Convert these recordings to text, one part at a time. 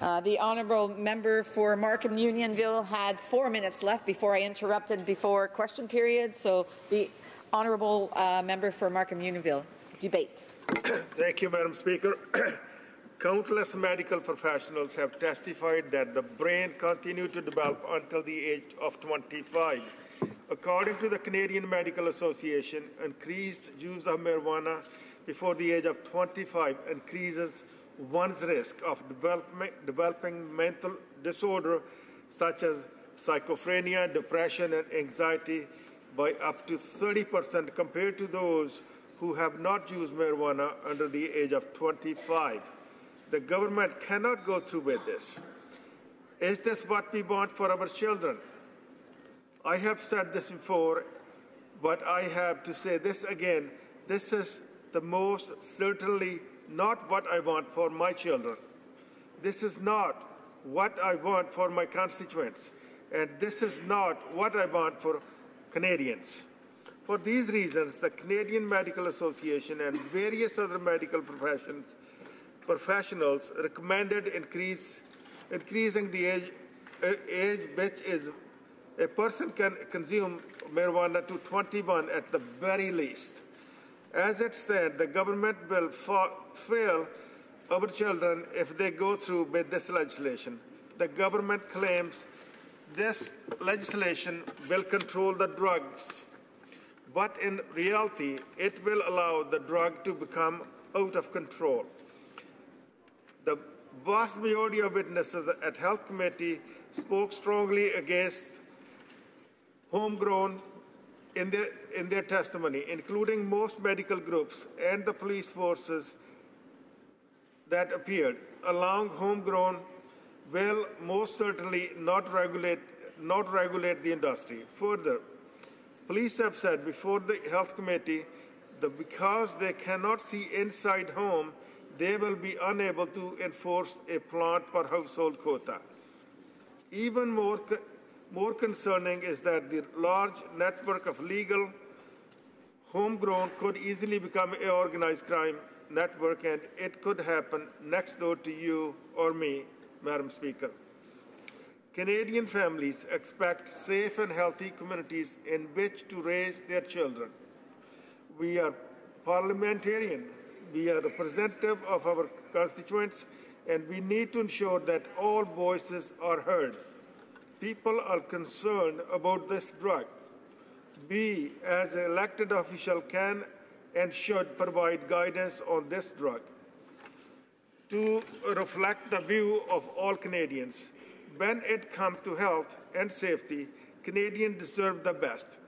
Uh, the honourable member for Markham Unionville had four minutes left before I interrupted before question period. So the honourable uh, member for Markham Unionville, debate. Thank you, Madam Speaker. Countless medical professionals have testified that the brain continued to develop until the age of 25. According to the Canadian Medical Association, increased use of marijuana before the age of 25 increases one's risk of developing mental disorder such as schizophrenia, depression, and anxiety by up to 30% compared to those who have not used marijuana under the age of 25. The government cannot go through with this. Is this what we want for our children? I have said this before, but I have to say this again. This is the most certainly not what I want for my children. This is not what I want for my constituents. And this is not what I want for Canadians. For these reasons, the Canadian Medical Association and various other medical professions, professionals recommended increase, increasing the age, age which is a person can consume marijuana to 21 at the very least. As it said, the government will fail our children if they go through with this legislation. The government claims this legislation will control the drugs, but in reality, it will allow the drug to become out of control. The vast majority of witnesses at Health Committee spoke strongly against homegrown in their, in their testimony, including most medical groups and the police forces that appeared, along homegrown will most certainly not regulate, not regulate the industry. Further, police have said before the health committee that because they cannot see inside home, they will be unable to enforce a plant per household quota. Even more more concerning is that the large network of legal homegrown could easily become an organized crime network, and it could happen next door to you or me, Madam Speaker. Canadian families expect safe and healthy communities in which to raise their children. We are parliamentarian, we are representative of our constituents, and we need to ensure that all voices are heard people are concerned about this drug. We, as an elected official, can and should provide guidance on this drug to reflect the view of all Canadians. When it comes to health and safety, Canadians deserve the best.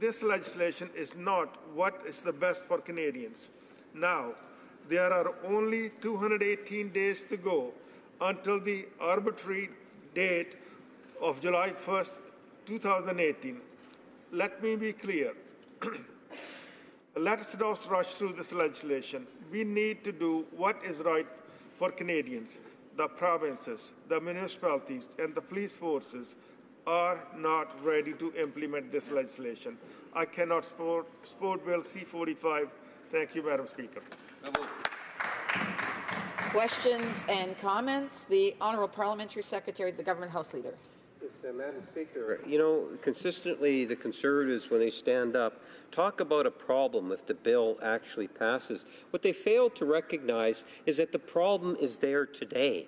This legislation is not what is the best for Canadians. Now, there are only 218 days to go until the arbitrary date of July 1st, 2018. Let me be clear. Let us not rush through this legislation. We need to do what is right for Canadians. The provinces, the municipalities, and the police forces are not ready to implement this legislation. I cannot support, support Bill C-45. Thank you, Madam Speaker. Questions and comments? The Honourable Parliamentary Secretary, the Government House Leader. Uh, Madam Speaker, you know, consistently the Conservatives, when they stand up, talk about a problem if the bill actually passes. What they fail to recognize is that the problem is there today.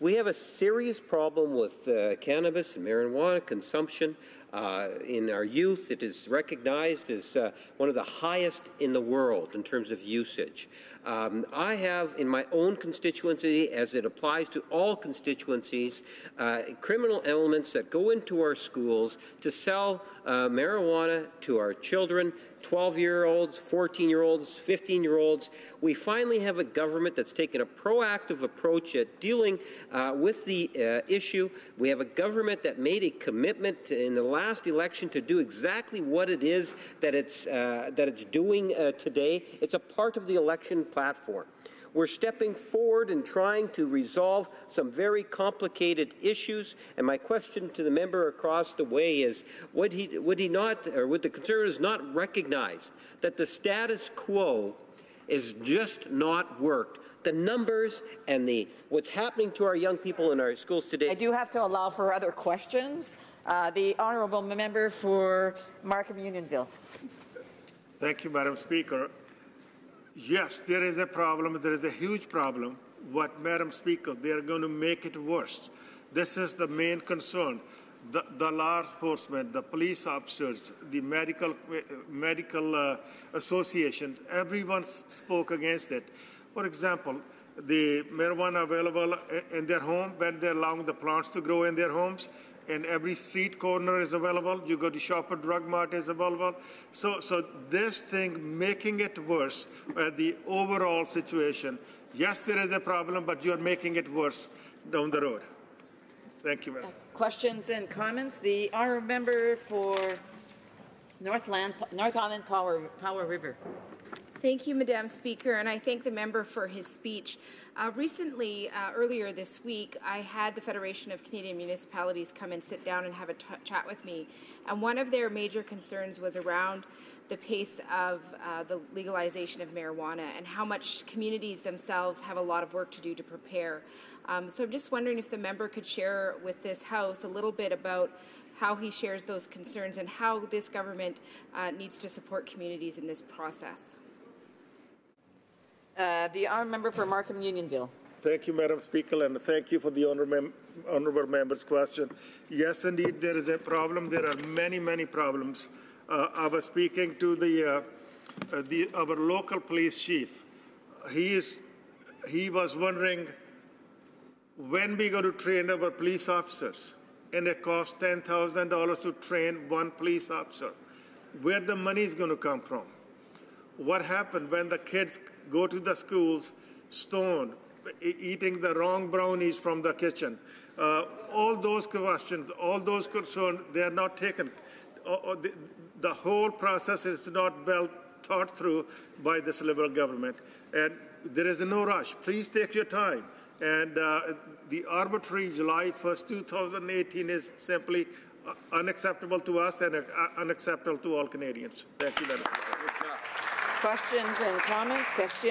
We have a serious problem with uh, cannabis and marijuana consumption uh, in our youth. It is recognized as uh, one of the highest in the world in terms of usage. Um, I have in my own constituency, as it applies to all constituencies, uh, criminal elements that go into our schools to sell uh, marijuana to our children, 12 year olds, 14 year olds, 15 year olds. We finally have a government that's taken a proactive approach at dealing uh, with the uh, issue. We have a government that made a commitment in the last election to do exactly what it is that it's, uh, that it's doing uh, today. It's a part of the election platform. We're stepping forward and trying to resolve some very complicated issues. And my question to the member across the way is, would he, would he not, or would the Conservatives not recognize that the status quo is just not worked the numbers and the what's happening to our young people in our schools today. I do have to allow for other questions. Uh, The honourable member for Markham Unionville. Thank you, Madam Speaker. Yes, there is a problem. There is a huge problem. What, Madam Speaker, they are going to make it worse. This is the main concern. The, the law enforcement, the police officers, the medical, medical uh, associations, everyone spoke against it. For example, the marijuana available in their home when they're allowing the plants to grow in their homes, and every street corner is available. You go to shop Shopper Drug Mart is available. So, so this thing making it worse, uh, the overall situation. Yes, there is a problem, but you're making it worse down the road. Thank you, madam. Questions and comments? The honourable member for Northland, North Island Powell, Powell River. Thank you, Madam Speaker, and I thank the member for his speech. Uh, recently, uh, earlier this week, I had the Federation of Canadian Municipalities come and sit down and have a chat with me. And one of their major concerns was around the pace of uh, the legalization of marijuana and how much communities themselves have a lot of work to do to prepare. Um, so I'm just wondering if the member could share with this House a little bit about how he shares those concerns and how this government uh, needs to support communities in this process. Uh, The honourable member for Markham Unionville. Thank you, Madam Speaker, and thank you for the honor mem- honorable member's question. Yes, indeed, there is a problem. There are many, many problems. Uh, I was speaking to the, uh, uh, the our local police chief. He is he was wondering when we going to train our police officers, and it costs ten thousand dollars to train one police officer. Where the money is going to come from? what happened when the kids go to the schools stoned, eating the wrong brownies from the kitchen. Uh, all those questions, all those concerns, they are not taken. Uh, uh, the, the whole process is not well thought through by this Liberal government. And there is no rush. Please take your time. And uh, the arbitrary July 1st, 2018 is simply uh, unacceptable to us and uh, unacceptable to all Canadians. Thank you, Madam Speaker. Questions and comments? Question?